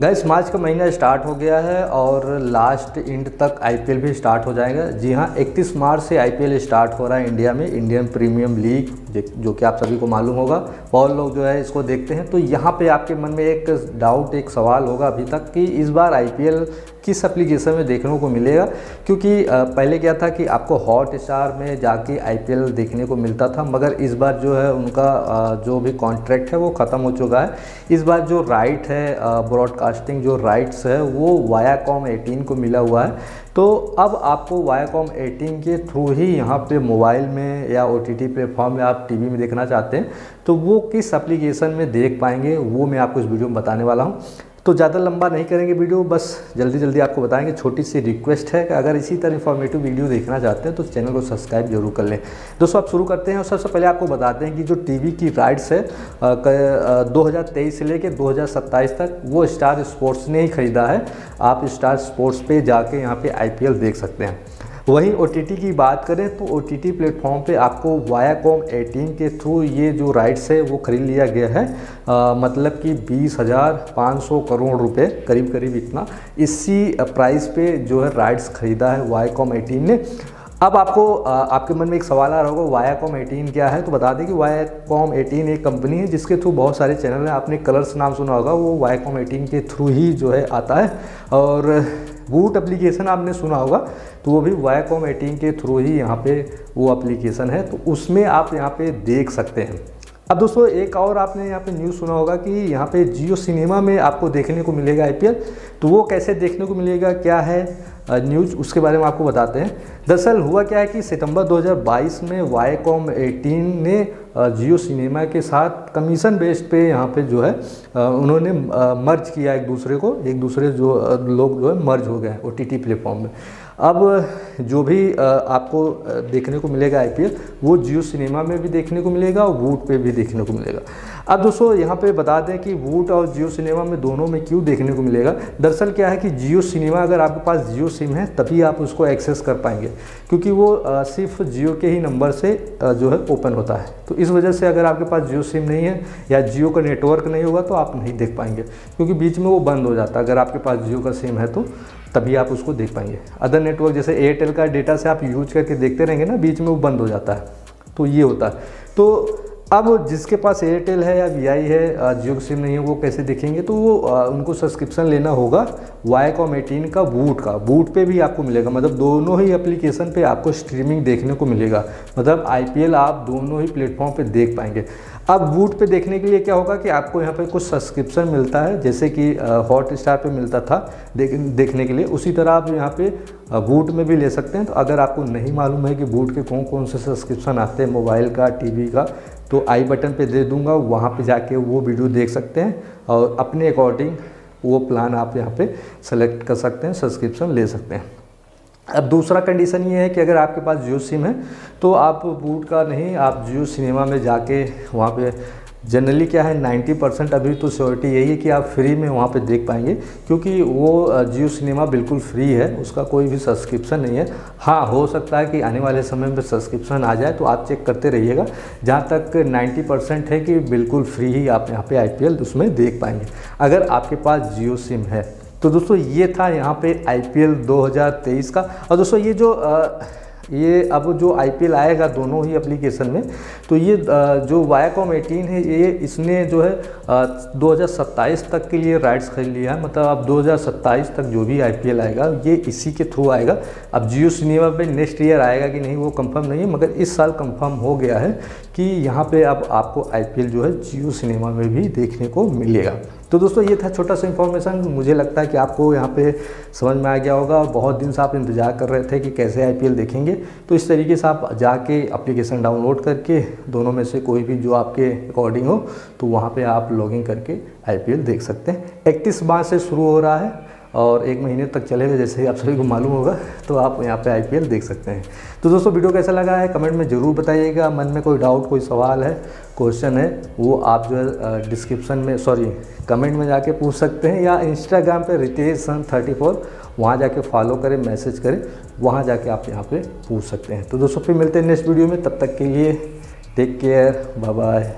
Gas मार्च का महीना start हो गया है और लास्ट इंड तक आईपीएल भी स्टार्ट हो जाएगा। जी हाँ 31 मार्च से आईपीएल स्टार्ट हो रहा है इंडिया में इंडियन प्रीमियम लीग जो कि आप सभी को मालूम होगा। बहुत लोग जो है इसको देखते हैं। तो यहाँ पे आपके मन में एक डाउट एक सवाल होगा अभी तक कि इस बार आईपीएल किस एप्लीकेशन में देखने को मिलेगा? क्योंकि पहले क्या था कि आपको हॉट स्टार में जाके आईपीएल देखने को मिलता था, मगर इस बार जो है उनका जो भी कॉन्ट्रैक्ट है वो ख़त्म हो चुका है। इस बार जो राइट है ब्रॉडकास्टिंग जो राइट्स है, वो वायाकॉम 18 को मिला हुआ है। तो अब आपको वायाकॉम 18 के थ्रू ही यहाँ पे मोबाइल में या ओ टी प्लेटफॉर्म में आप टीवी में देखना चाहते हैं तो वो किस एप्लीकेशन में देख पाएँगे, वो मैं आपको इस वीडियो में बताने वाला हूँ। तो ज़्यादा लंबा नहीं करेंगे वीडियो, बस जल्दी जल्दी आपको बताएँगे। छोटी सी रिक्वेस्ट है कि अगर इसी तरह इन्फॉर्मेटिव वीडियो देखना चाहते हैं तो चैनल को सब्सक्राइब ज़रूर कर लें। दोस्तों, आप शुरू करते हैं और सबसे पहले आपको बताते हैं कि जो टीवी की राइट्स है दो हज़ार तेईस से लेकर दो हज़ार सत्ताईस तक, वो स्टार स्पोर्ट्स ने ही ख़रीदा है। आप स्टार स्पोर्ट्स पे जाके यहाँ पर आई देख सकते हैं। वहीं ओटीटी की बात करें तो ओ टी टी प्लेटफॉर्म पर आपको वायाकॉम 18 के थ्रू ये जो राइट्स है वो खरीद लिया गया है। आ, मतलब कि बीस हज़ार पाँच सौ करोड़ रुपए करीब करीब इतना। इसी प्राइस पे जो है राइट्स ख़रीदा है वायाकॉम 18 ने। अब आपको आपके मन में एक सवाल आ रहा होगा वायाकॉम 18 क्या है? तो बता दें कि वायाकॉम 18 एक कंपनी है, जिसके थ्रू बहुत सारे चैनल हैं। आपने कलर्स नाम सुना होगा, वो वायाकॉम 18 के थ्रू ही जो है आता है। और बूट एप्लीकेशन आपने सुना होगा तो वो भी वायाकॉम एटीन के थ्रू ही यहाँ पे वो एप्लीकेशन है। तो उसमें आप यहाँ पे देख सकते हैं। अब दोस्तों, एक और आपने यहाँ पे न्यूज़ सुना होगा कि यहाँ पे जियो सिनेमा में आपको देखने को मिलेगा आईपीएल तो वो कैसे देखने को मिलेगा, क्या है? न्यूज़ उसके बारे में आपको बताते हैं। दरअसल हुआ क्या है कि सितंबर 2022 में वाईकॉम 18 ने जियो सिनेमा के साथ कमीशन बेस्ड पे यहाँ पे जो है उन्होंने मर्ज किया एक दूसरे को। एक दूसरे जो लोग जो है मर्ज हो गए ओ टी प्लेटफॉर्म में। अब जो भी आपको देखने को मिलेगा आईपीएल, वो जियो सिनेमा में भी देखने को मिलेगा और वूट पे भी देखने को मिलेगा। अब दोस्तों, यहाँ पे बता दें कि वूट और जियो सिनेमा में दोनों में क्यों देखने को मिलेगा? दरअसल क्या है कि जियो सिनेमा, अगर आपके पास जियो सिम है, तभी आप उसको एक्सेस कर पाएँगे, क्योंकि वो सिर्फ़ जियो के ही नंबर से जो है, ओपन होता है। तो इस वजह से अगर आपके पास जियो सिम नहीं है, या जियो का नेटवर्क नहीं होगा तो आप नहीं देख पाएँगे, क्योंकि बीच में वो बंद हो जाता है, अगर आपके पास जियो का सिम है तो। तभी आप उसको देख पाएँगे। अदर नेटवर्क जैसे एयरटेल का डेटा से आप यूज़ करके देखते रहेंगे ना, बीच में वो बंद हो जाता है। तो ये होता है। तो अब जिसके पास एयरटेल है या वी आई है जियो सिम नहीं है वो कैसे देखेंगे? तो वो आ, उनको सब्सक्रिप्शन लेना होगा वाईकॉम एटीन का बूट का। बूट पे भी आपको मिलेगा। मतलब दोनों ही एप्लीकेशन पे आपको स्ट्रीमिंग देखने को मिलेगा। मतलब आईपीएल आप दोनों ही प्लेटफॉर्म पे देख पाएँगे। अब बूट पे देखने के लिए क्या होगा कि आपको यहाँ पे कुछ सब्सक्रिप्शन मिलता है जैसे कि हॉट स्टार पे मिलता था देख देखने के लिए। उसी तरह आप यहाँ पे बूट में भी ले सकते हैं। तो अगर आपको नहीं मालूम है कि बूट के कौन कौन से सब्सक्रिप्शन आते हैं मोबाइल का, टीवी का तो आई बटन पे दे दूँगा, वहाँ पे जाके वो वीडियो देख सकते हैं और अपने अकॉर्डिंग वो प्लान आप यहाँ पे सेलेक्ट कर सकते हैं सब्सक्रिप्शन ले सकते हैं। अब दूसरा कंडीशन ये है कि अगर आपके पास जियो सिम है तो आप बूट का नहीं, आप जियो सिनेमा में जाके वहाँ पे जनरली क्या है 90 परसेंट अभी तो श्योरिटी यही है कि आप फ्री में वहाँ पे देख पाएँगे क्योंकि वो जियो सिनेमा बिल्कुल फ्री है उसका कोई भी सब्सक्रिप्शन नहीं है। हाँ हो सकता है कि आने वाले समय में सब्सक्रिप्शन आ जाए तो आप चेक करते रहिएगा जहाँ तक 90 परसेंट है कि बिल्कुल फ्री ही आप यहाँ पे आई उसमें देख पाएँगे। अगर आपके पास जियो सिम है तो दोस्तों ये था यहाँ पे आईपीएल 2023 का। और दोस्तों ये जो आ, ये अब जो आईपीएल आएगा दोनों ही एप्लीकेशन में तो ये जो वायाकॉम 18 है, ये इसने जो है 2027 तक के लिए राइट्स खरीद लिया है। मतलब अब 2027 तक जो भी आईपीएल आएगा ये इसी के थ्रू आएगा। अब जियो सिनेमा पे नेक्स्ट ईयर आएगा कि नहीं, वो कंफर्म नहीं है, मगर इस साल कंफर्म हो गया है कि यहाँ पे अब आपको आईपीएल जो है जियो सिनेमा में भी देखने को मिलेगा। तो दोस्तों, ये था छोटा सा इन्फॉर्मेशन मुझे लगता है कि आपको यहाँ पे समझ में आ गया होगा। और बहुत दिन से आप इंतज़ार कर रहे थे कि कैसे आईपीएल देखेंगे। तो इस तरीके से आप जाके अप्लीकेशन डाउनलोड करके दोनों में से कोई भी जो आपके अकॉर्डिंग हो तो वहाँ पर आप लॉगिन करके आईपीएल देख सकते हैं। इकतीस मार्च से शुरू हो रहा है। और एक महीने तक चलेगा जैसे ही आप सभी को मालूम होगा तो आप यहाँ पे आईपीएल देख सकते हैं। तो दोस्तों, वीडियो कैसा लगा है, कमेंट में ज़रूर बताइएगा। मन में कोई डाउट कोई सवाल है क्वेश्चन है, वो आप जो है डिस्क्रिप्शन में सॉरी कमेंट में जाके पूछ सकते हैं, या इंस्टाग्राम पे रितेश सन थर्टी फोर, वहाँ जाके फॉलो करें मैसेज करें, वहाँ जाके आप यहाँ पर पूछ सकते हैं। तो दोस्तों, फिर मिलते हैं नेक्स्ट वीडियो में, तब तक के लिए टेक केयर बाय बाय